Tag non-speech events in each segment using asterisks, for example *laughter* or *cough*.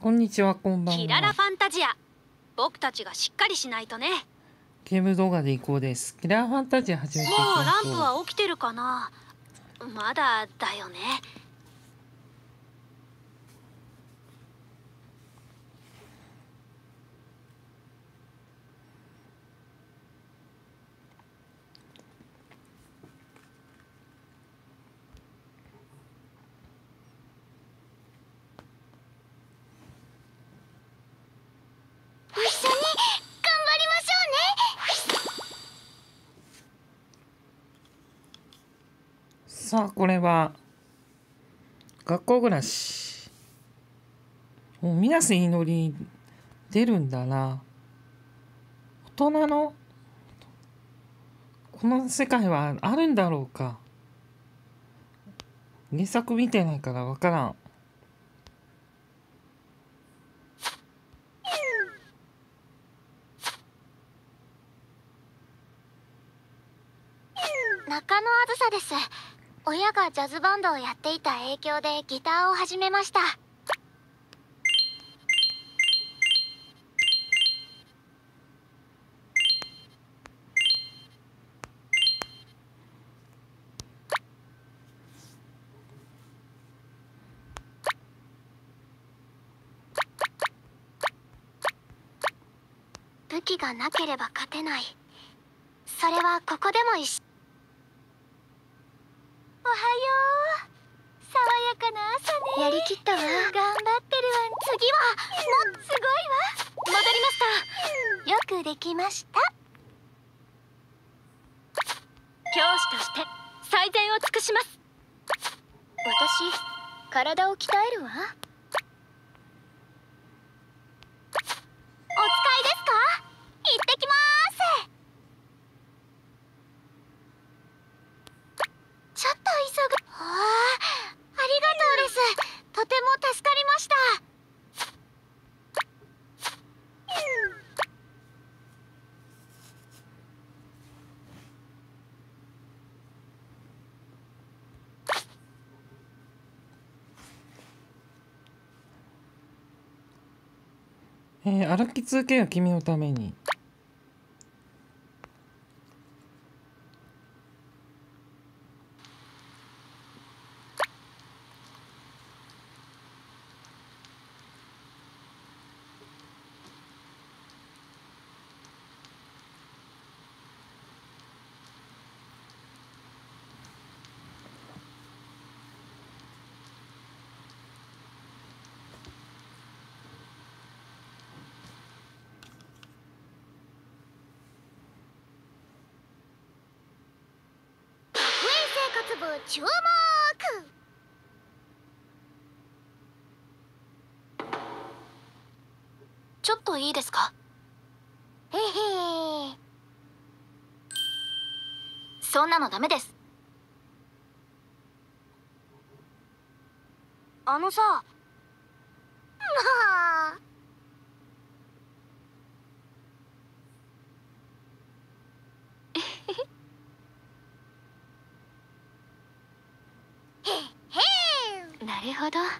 こんにちは、こんばんキララは。ファンタジア僕たちがしっかりしないとねゲーム動画で移行です。キラーファンタジー始めてもう。ランプは起きてるかなまだだよね一緒に頑張りましょうねさあ、これは、学校暮らし。もう、みなせ祈り出るんだな。大人の、この世界はあるんだろうか。原作見てないからわからん。中野あずさです親がジャズバンドをやっていた影響でギターを始めました。武器がなければ勝てない。それはここでも一緒おはよう爽やかな朝ねやりきったわ頑張ってるわ。次は。もっすごいわ。戻りました。よくできました。教師として最善を尽くします。私体を鍛えるわお使いですか行ってきますちょっと急ぐああありがとうですとても助かりましたえー歩き続けよ君のために。学園生活部注目。ちょっといいですか？へへそんなのダメです。あのさまあへへなるほど。へ *laughs*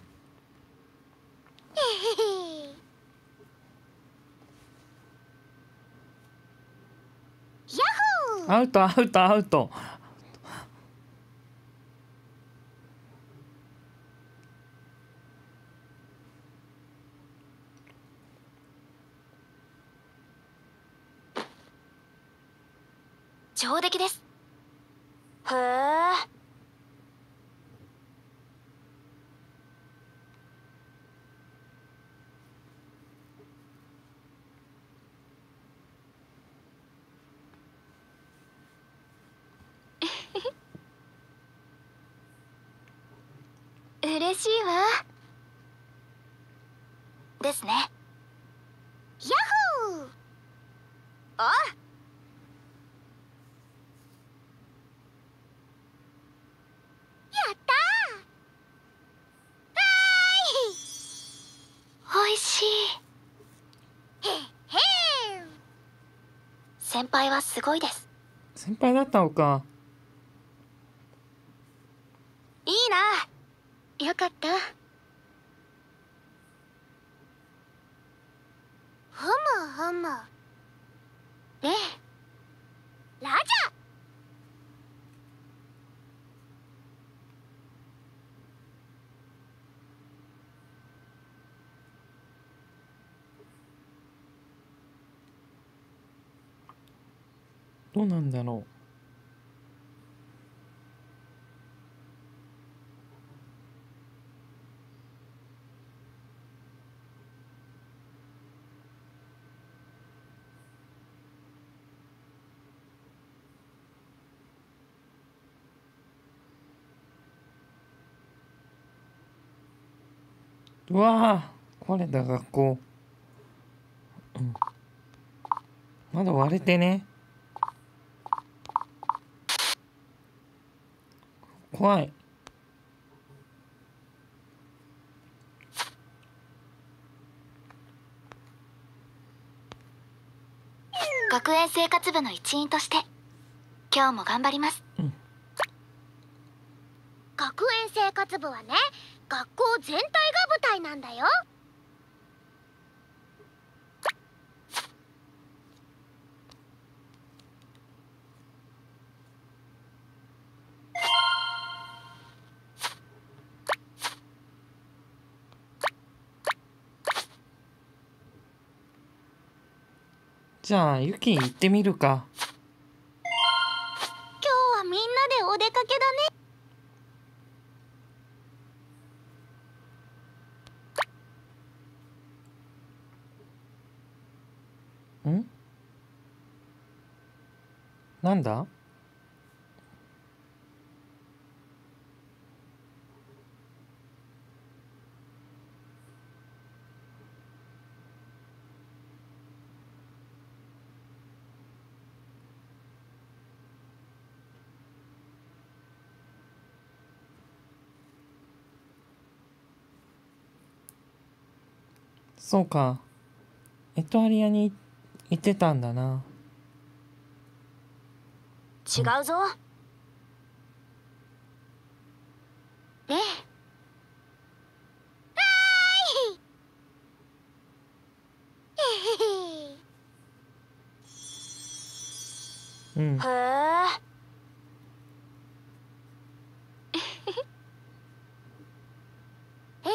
へアウト、アウト、アウト。*laughs* 上出来です。へえ嬉しいわ。ですね。ヤッホー！あ？やったー！わおい！しい。ーいへへ先輩はすごいです。先輩だったのか。いいなよかった。ふむふむ。え？えラジャどうなんだろううわー壊れた学校。うん。まだ割れてね。怖い。学園生活部の一員として今日も頑張ります、うん。学園生活部はね学校全体が舞台なんだよ。じゃあユキ行ってみるか。今日はみんなでお出かけだねんなんだ？そうか。エトアリアに行ってたんだな。違うぞ。ええ。うん。へえへ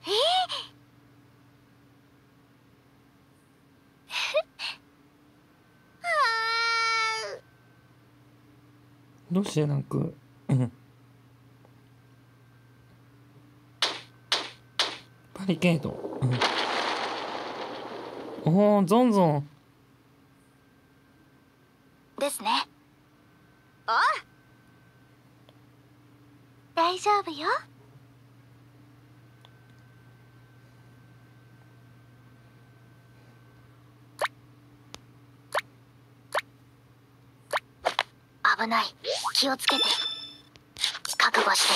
へえあどうして泣くうん。バリケード、うん、おおゾンゾン。ですね。あ大丈夫よ。危ない。気をつけて。覚悟して。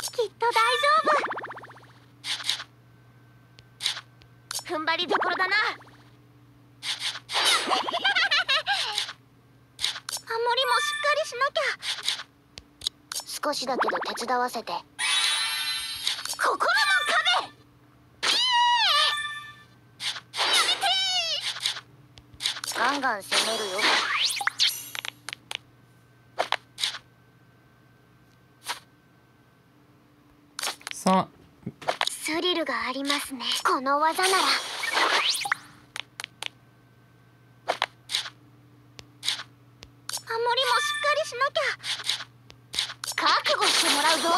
きっと大丈夫。踏ん張りどころだな。ハモリもしっかりしなきゃ。少しだけど手伝わせて心の壁ガンガン攻めるよさスリルがありますねこの技なら。ハモリもしっかりしなきゃ。覚悟してもらうぞ。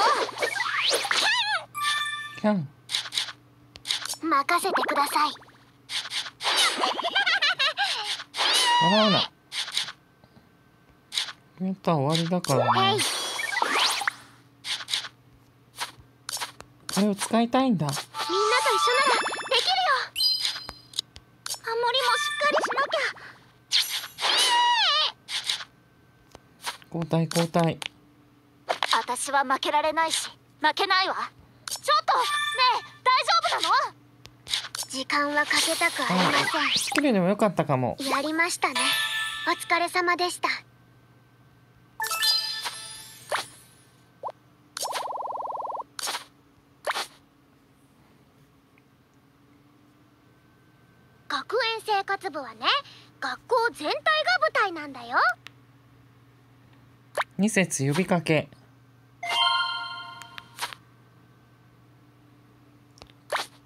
キャン。任せてください。笑うなやったら終わりだからねこれを使いたいんだ。みんなと一緒ならできるよ。ハモリもしっかりしなきゃ。交代交代。私は負けられないし。負けないわ。ちょっと。ねえ大丈夫なの？時間はかけたくありませんスキルでもよかったかもやりましたねお疲れ様でした部はね学校全体が舞台なんだよ。二節呼びかけ。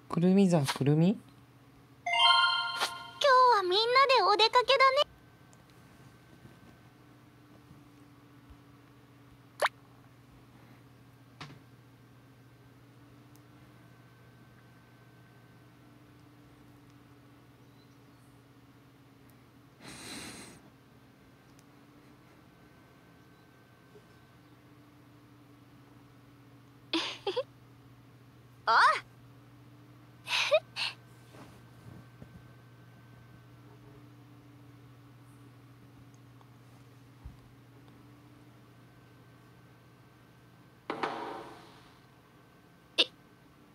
くるみざくるみ今日はみんなでお出かけだね *laughs* あ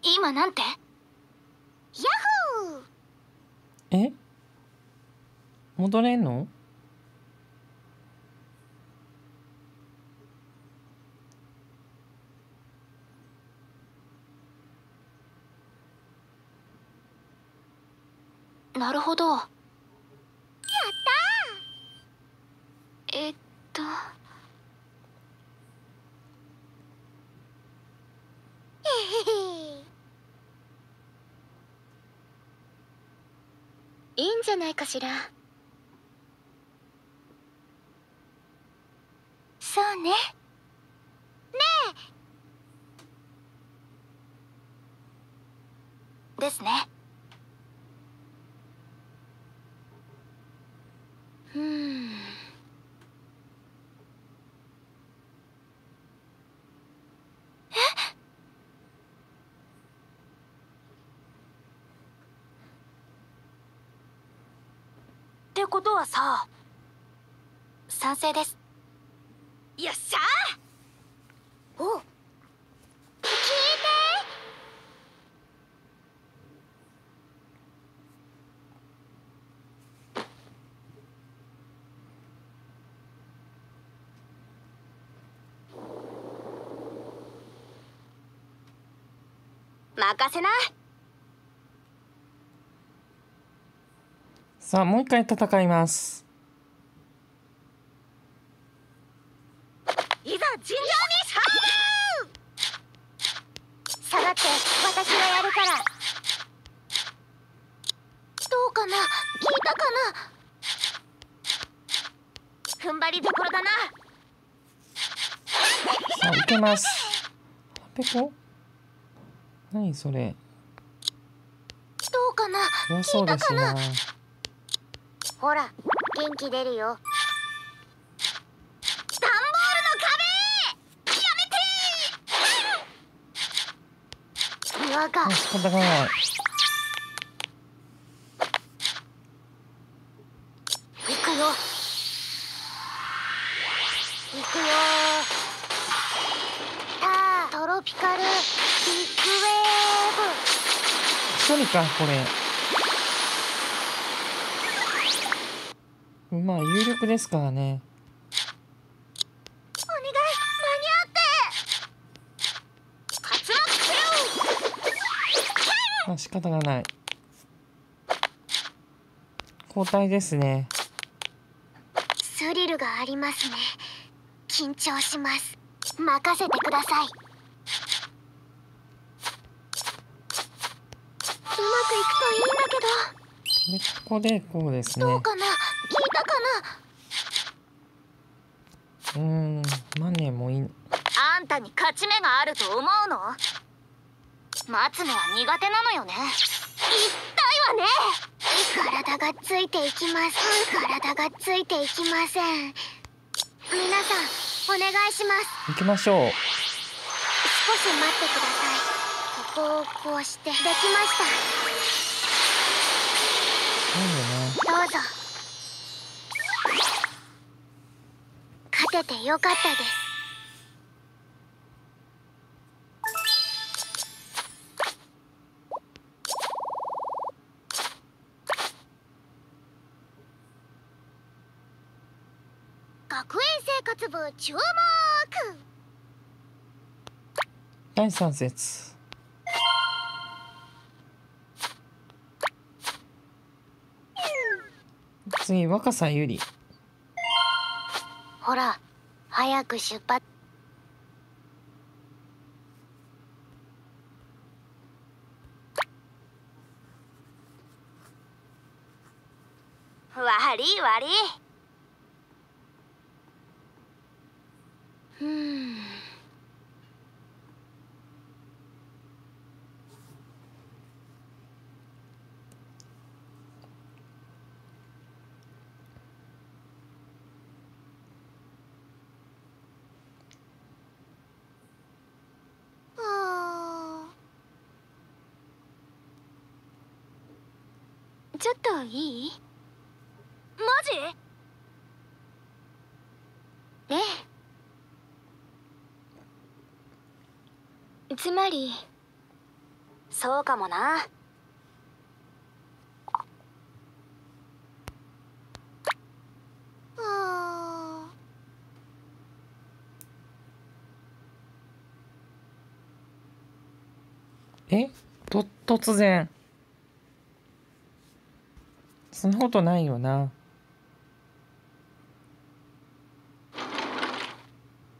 今なんて？ヤッホー！え？戻れんの？なるほど。やったえっと。いいんじゃないかしら。そうねねですねえうんってことはさ賛成です。よっしゃお聞いて任せなさあもう一回戦います。いざ尋常に勝下がって私がやるから。どうかな？聞いたかな？負踏ん張りどころだな。さあいけます。ペコ？何それ？どうかな？弱そうだしなほら元気出るよ。ダンボールの壁岩があ仕方がない。行くよ。行くよトロピカルビッグウェー一人かこれまあ有力ですからね。ブお願い。間に合って。まあ仕方がない。交代ですね。スリルがありますね。緊張します。任せてください。うまくいくといいんだけでここでこうですね。どどうかな？たかなうーんマネもいいあんたに勝ち目があると思うの？待つのは苦手なのよね。痛いわね。体がついていきません体がついていきません。皆さんお願いします。行きましょう。少し待ってください。ここをこうして。できました。いいよね。どうぞててよかったです。学園生活部注目。第三節次若狭ゆり。ほら早く出発。悪い悪いうんあーちょっといいマジええつまり？そうかもな。あえ？と突然。そんなことないよな。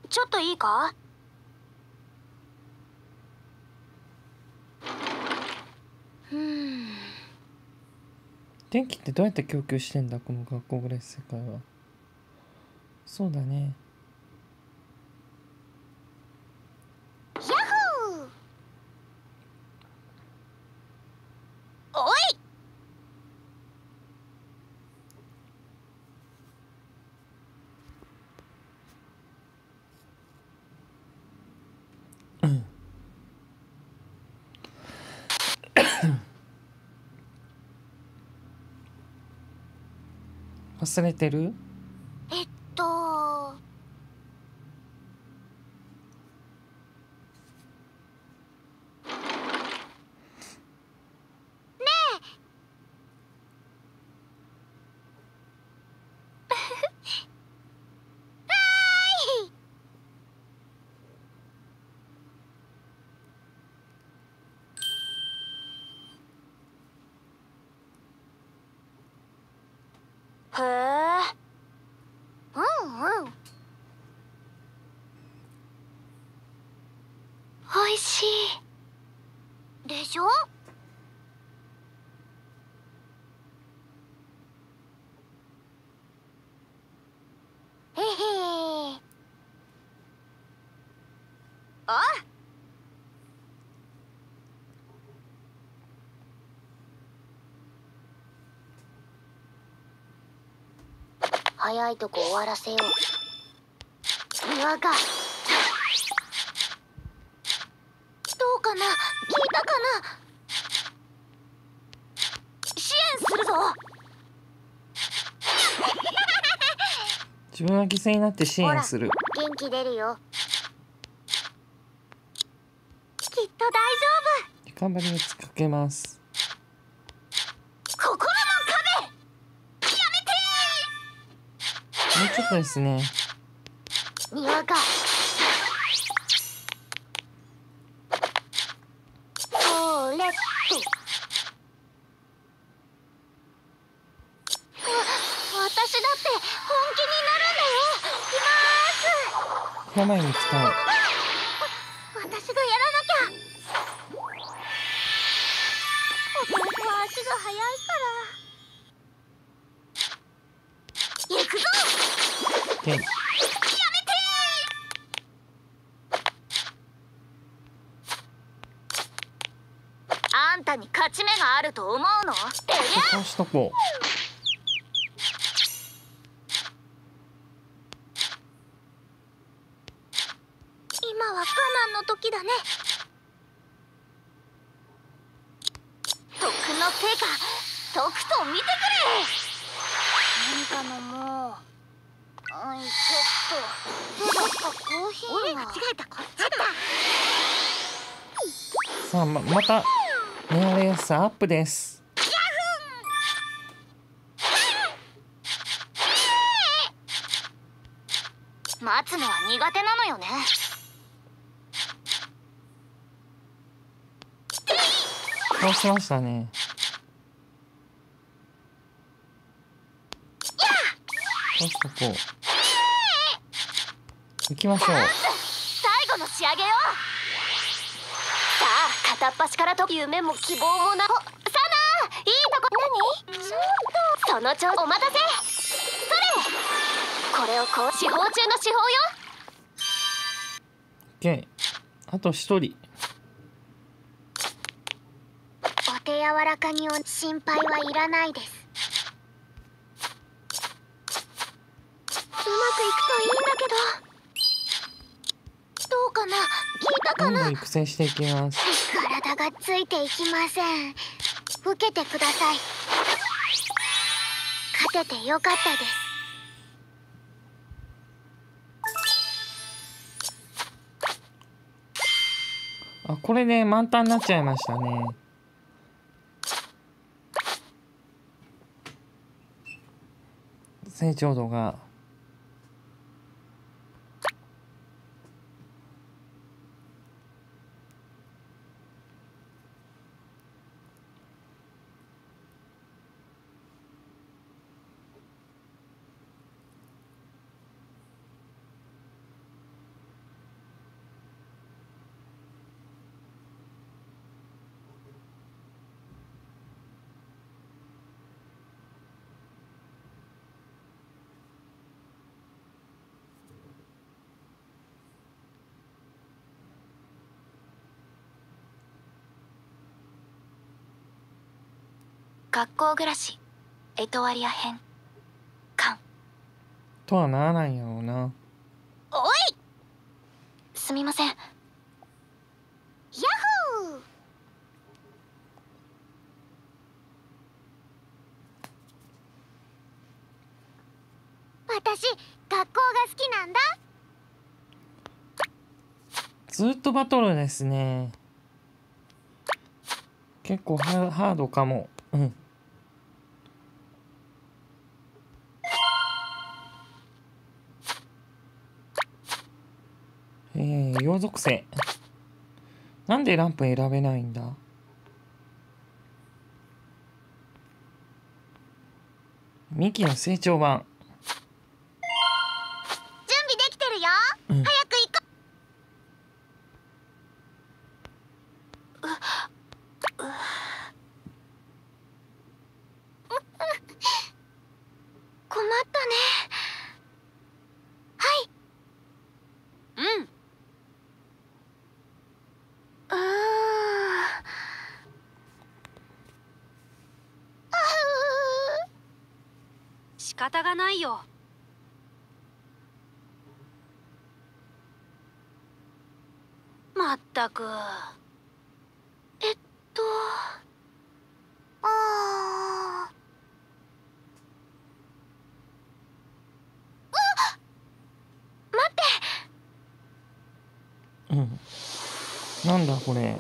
ちょっといいかーうん電気ってどうやって供給してんだこの学校ぐらい世界は。そうだねヤッホーおい忘れてるえっとへえうんうんおいしいでしょへへあ早いとこ終わらせよう。庭が。どうかな？聞いたかな？支援するぞ。自分は犠牲になって支援する。元気出るよ。きっと大丈リカバリーをつかけます心の壁もうちょっとですね。夫庭がそれっとわ私だって本気になるんだよ。いきまーす。この前に使うしとこ今は我慢の時だね。徳の手がとくと見て何かのもうあいちょっと。どうかコーヒーは間違えた。こっちだ。うさあままたネアレースアップですくれ待つのは苦手なのよね。倒しましたね。としとこう。行きましょう。最後の仕上げよ。さあ片っ端からと夢も希望もなほサナいいとこ。何？ちょっと。その調子お待たせこれをこう司法中の司法よ。OK あと一人。お手柔らかにお心配はいらないです。うまくいくといいんだけど。どうかな？聞いたかな？どんどん育成していきます。体がついていきません。受けてください。勝ててよかったですあこれで満タンになっちゃいましたね。成長度が。学校暮らしエトワリア編。完とはならないんやろうな。おい！すみません。ヤッホー！私学校が好きなんだ。ずっとバトルですね。結構ハハードかも。うんえー、洋属性。なんでランプ選べないんだ？ミキの成長版準備できてるよ、うん早く行こ困ったねはいうんうーんあ仕方がないよまったくえっとあーあ待ってうんなんだこれ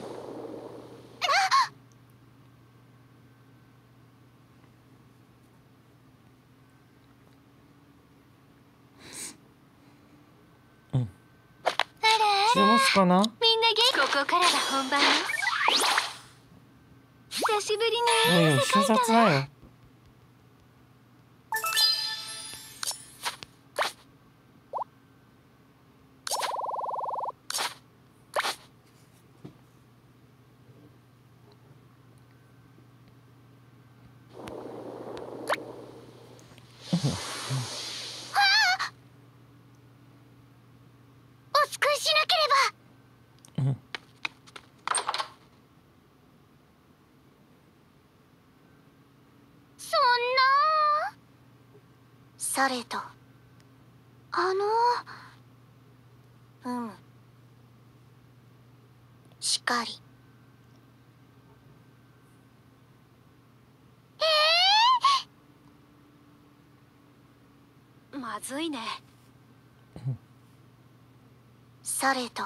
あれ中ボスかな？みんな元気？ここからが本番よ久しぶりね。おいおい瞬殺だよお救いしなければうんそんなされとあの。うん。しかり。まずいね。されと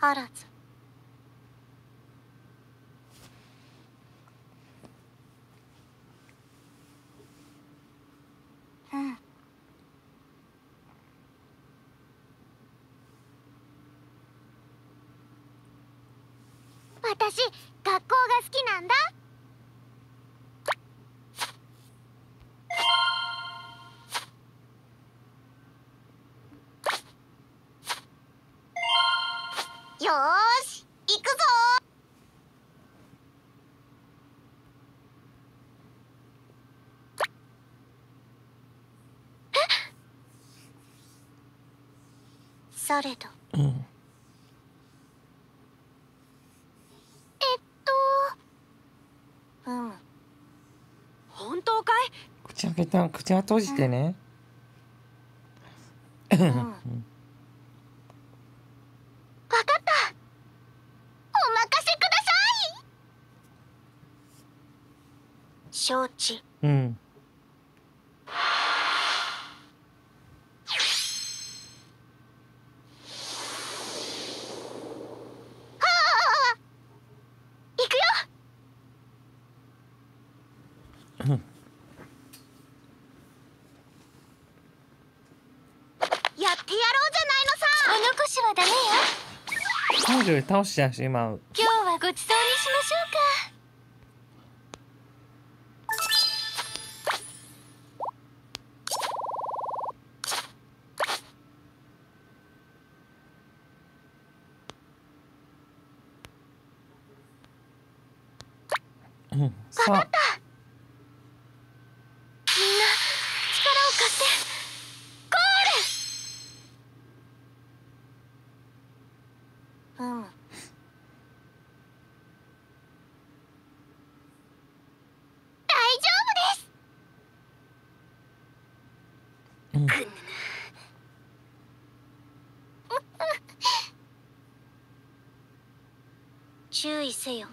あらず行くぞ。されど、うん、えっと。うん。本当かい？口開けた口は閉じてね、うん。うん。倒しちゃうし今。今日はごちそうにしましょうか。うん。さあ。みんな力を貸してコールうん大丈夫ですうんくぬぬ注意せよ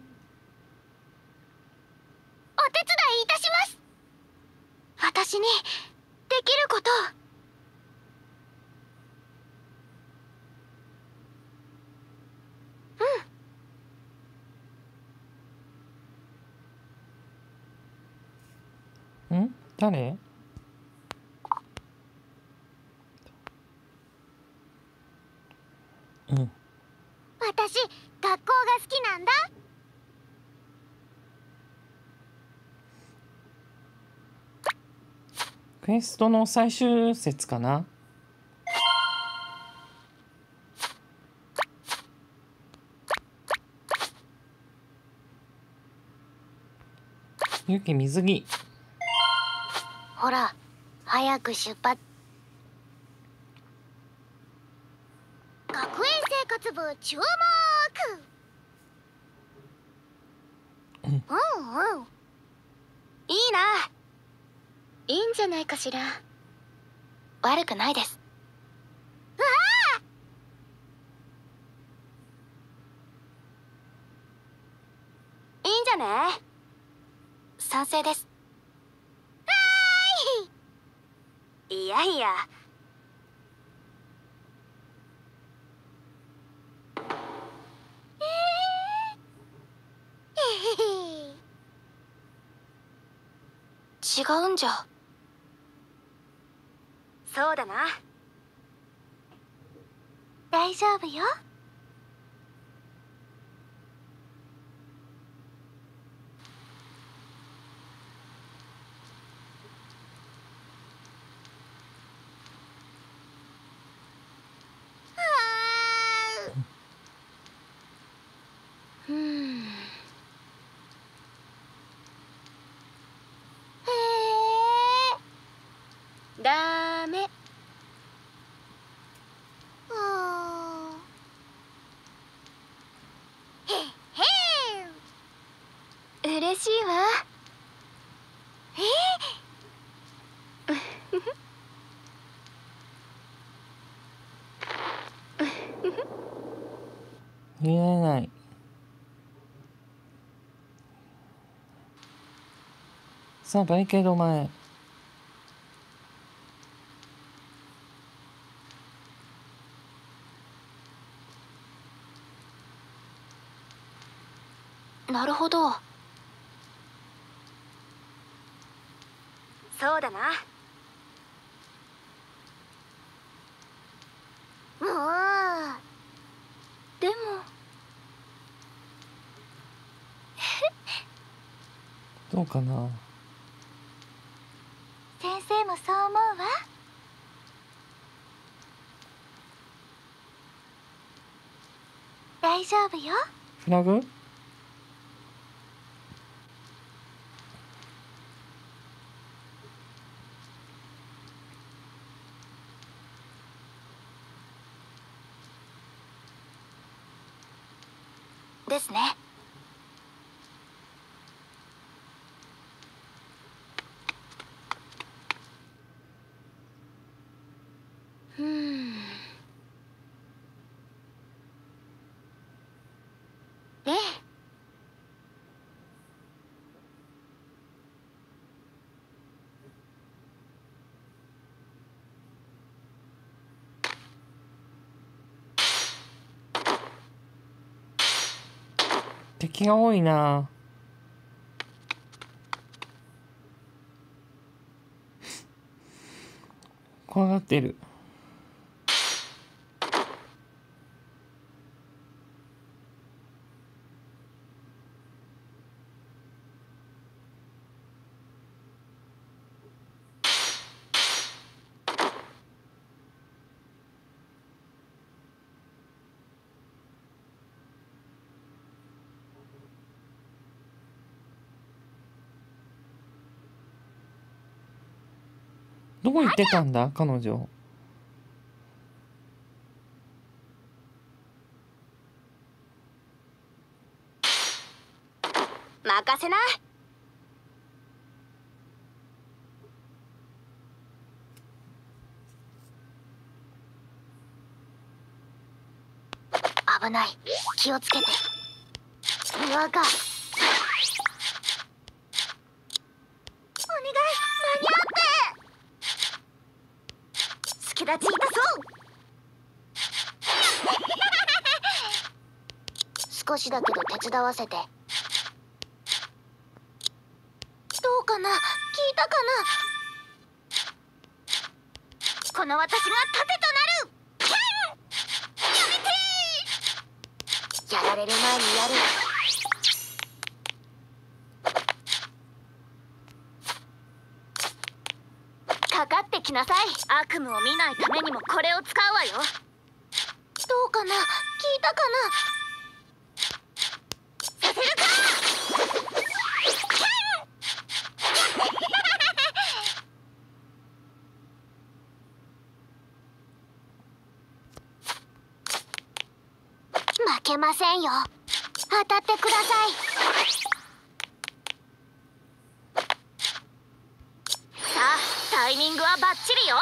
お手伝いいたします私にできることをうん。誰うん私学校が好きなんだクエストの最終節かな？ゆき水着。ほら早く出発。学園生活部注目。うんうん。いいないいんじゃないかしら。悪くないです。うわあいいんじゃね？賛成です。い。やいや。違うんじゃそうだな。大丈夫ようんへえダメうんへっへん嬉しいわ。え見えない。さあバリケード前なるほどそうだな。もうでも。*laughs* どうかな？先生もそう思うわ。大丈夫よ。フラグですねうん。敵が多いな。怖がってる。こ行ってたんだ彼女。任せな危ない。気をつけて。岩が。お願い間に合って助立ちいたそう。少しだけど手伝わせて。どうかな？聞いたかな？この私が盾となる！やめてやられる前にやるかかってきなさい。悪夢を見ないためにもこれを使うわよ。どうかな？聞いたかな？させるか！*laughs* 負けませんよ。当たってくださいさあタイミングはバッチリよ。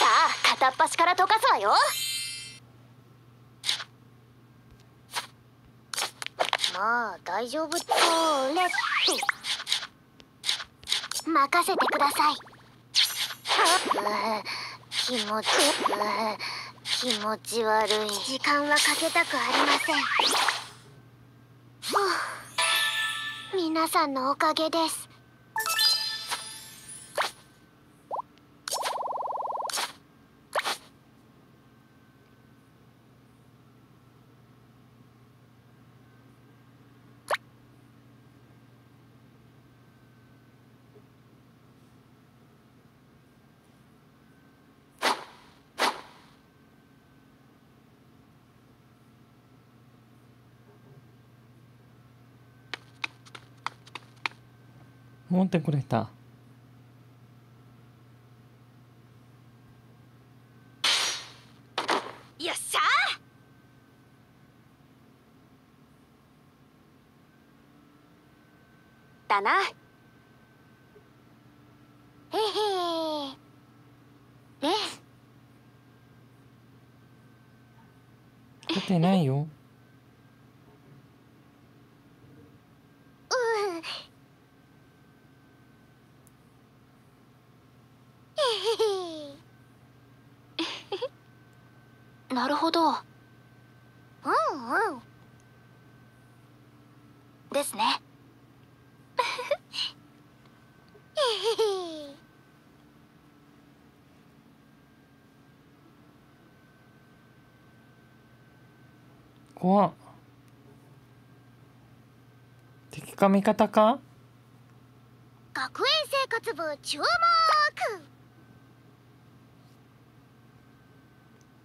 さあ片っ端から溶かすわよ。まあ大丈夫そうレッツ。任せてください。気持ち気持ち悪い。時間はかけたくありません。皆さんのおかげです。持ってくれた。よっしゃだなへへね取ってないようんへへなるほど。うんうん。ですね。へ *laughs* へ怖っ。敵か味方か？学園生活部注目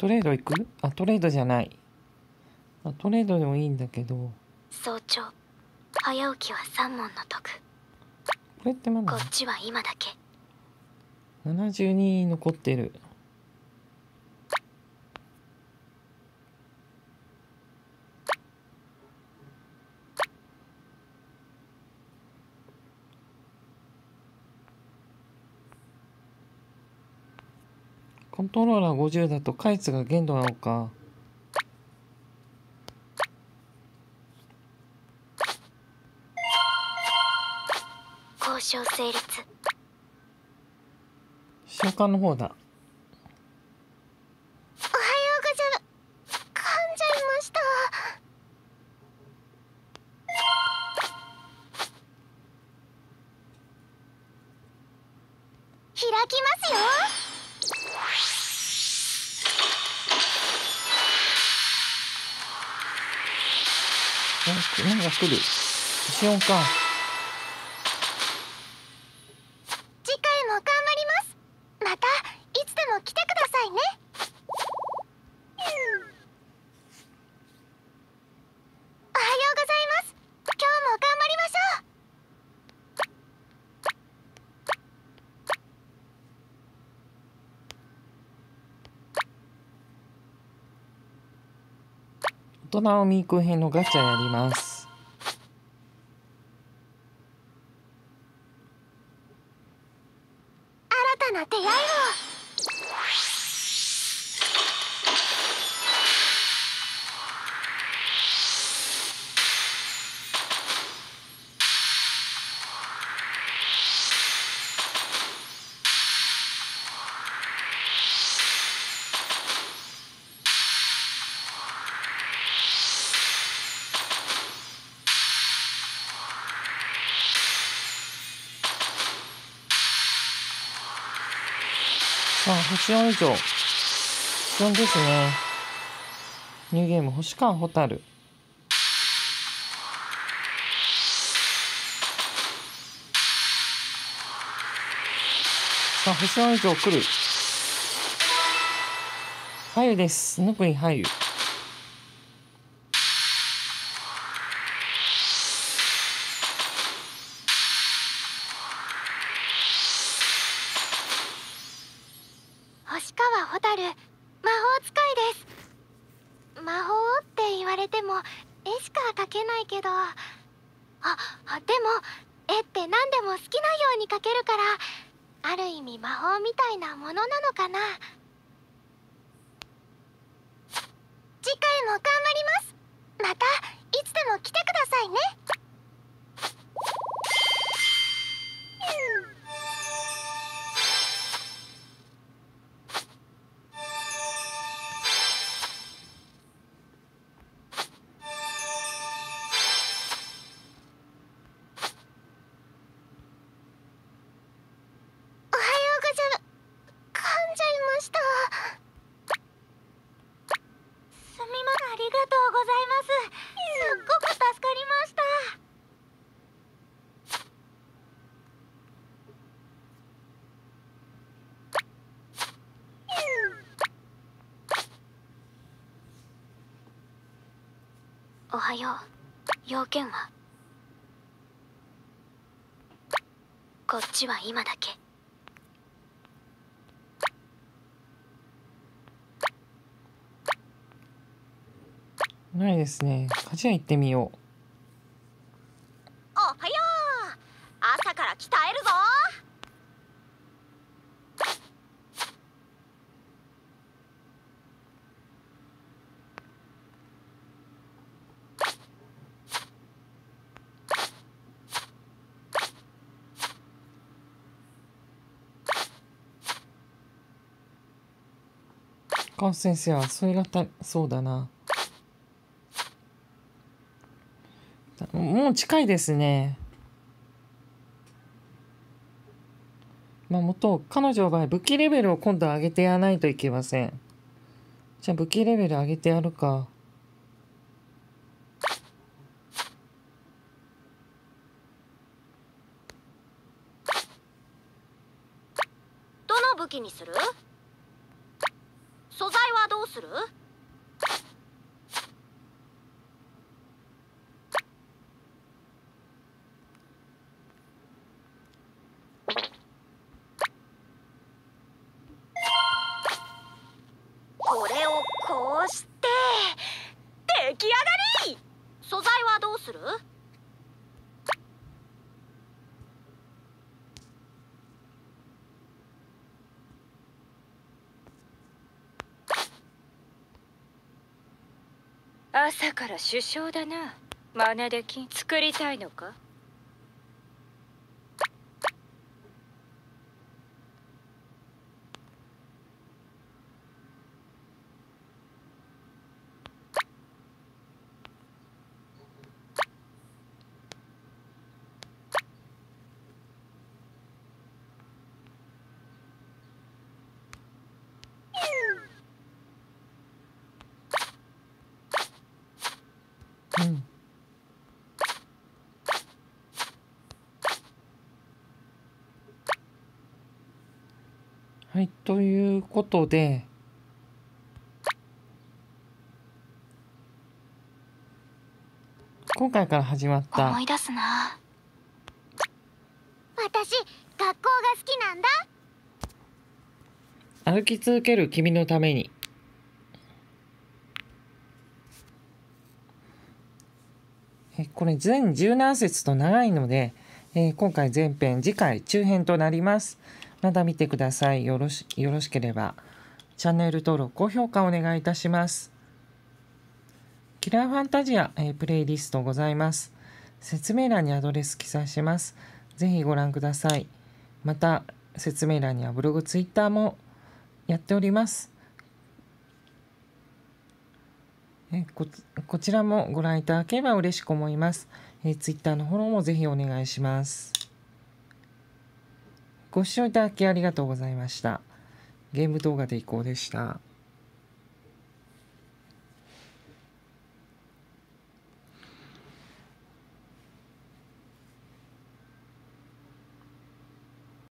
トレード行く？あトレードじゃない。あトレードでもいいんだけど。早朝。早起きは三問の徳これってまだ？こっちは今だけ。72残ってるントローラー50だとカイツが限度なのか。交渉成立。召喚の方だ。おはようござる噛んじゃいました。開きますよなんか来る。シオンか次回も頑張りますまたいつでも来てくださいねおはようございます今日も頑張りましょうナオミーク編のガチャやります。あ星4以上。星4ですね。ニューゲーム星間ホタルさあ星4以上来る。ハユです。ぬくいハユ。はよ。う要件は。こっちは今だけ。ないですね。鍛冶屋行ってみようおはよう朝から鍛えるぞカオス先生はそれがたそうだな。もう近いですね。まあ元彼女の場合武器レベルを今度上げてやらないといけません。じゃあ武器レベル上げてやるかどの武器にする素材はどうするこれをこうして出来上がり素材はどうする朝から首相だな。真似できん作りたいのかうんはいということで今回から始まった思い出すな。私学校が好きなんだ。歩き続ける君のために。えこれ全17節と長いので、えー今回前編次回中編となりますまだ見てくださいよろしよろしければチャンネル登録高評価お願いいたしますキラーファンタジア、えープレイリストございます説明欄にアドレス記載しますぜひご覧くださいまた説明欄にはブログツイッターもやっております。えここちらもご覧いただければ嬉しく思います。えツイッターのフォローもぜひお願いします。ご視聴いただきありがとうございました。ゲーム動画でいこうでした。